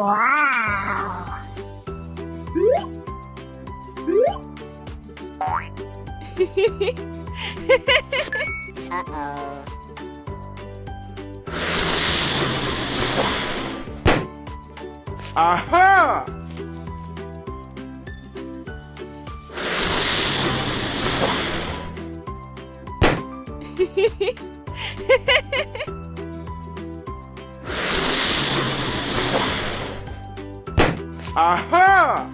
Wow. Uh-oh. Aha! Aha!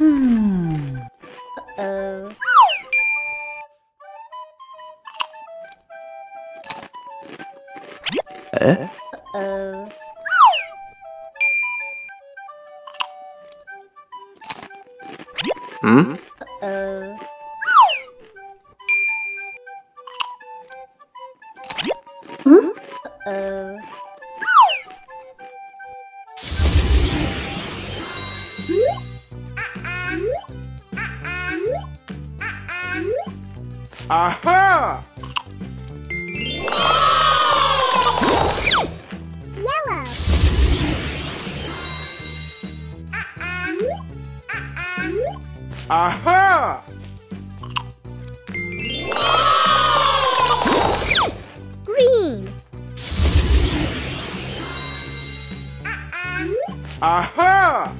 Hmm. Uh-oh. Uh-oh. Hmm? Uh-oh. Uh-oh. Aha! Yellow. Uh-uh. Uh-uh. Aha! Green. Aha!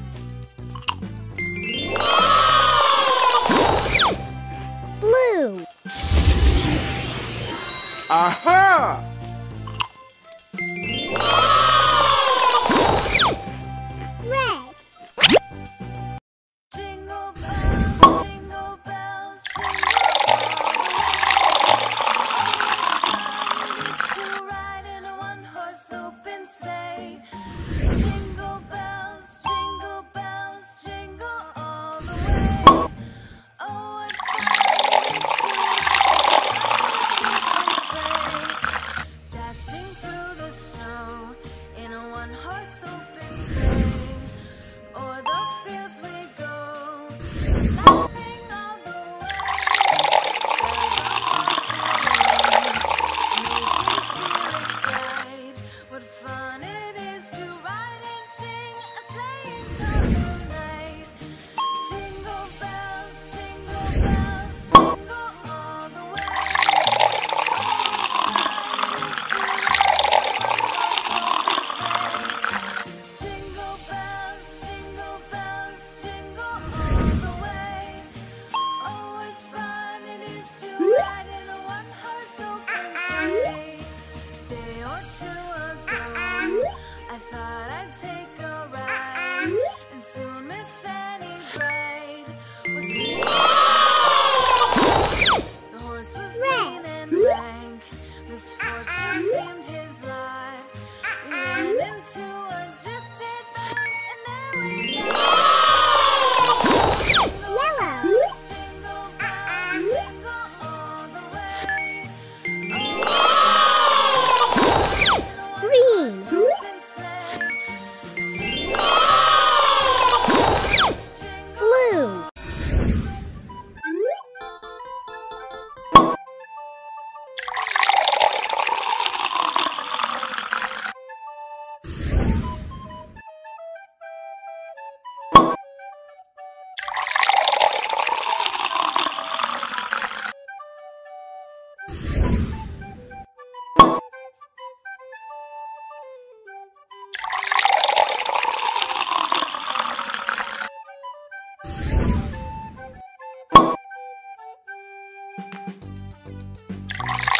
Aha! you.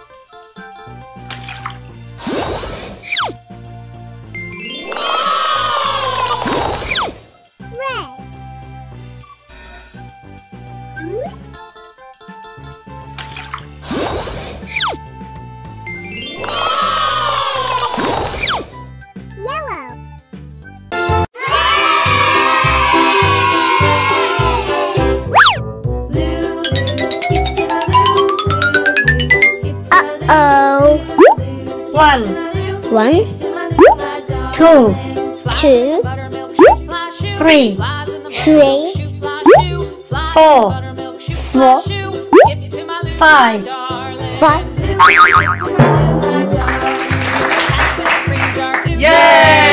One. One. Two. Two. Three. Three. Four. Four. Five. Five. Yay!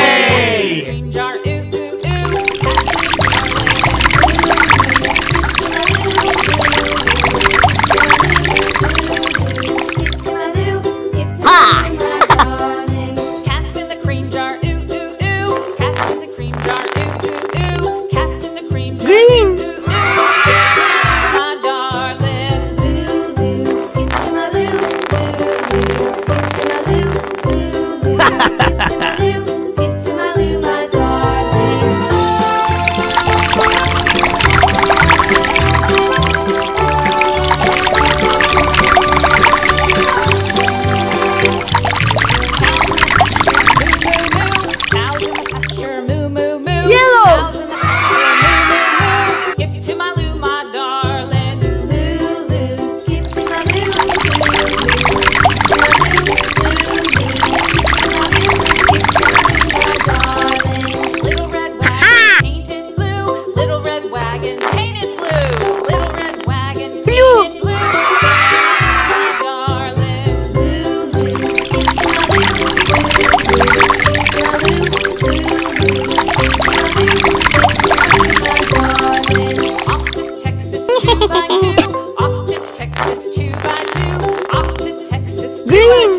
Green.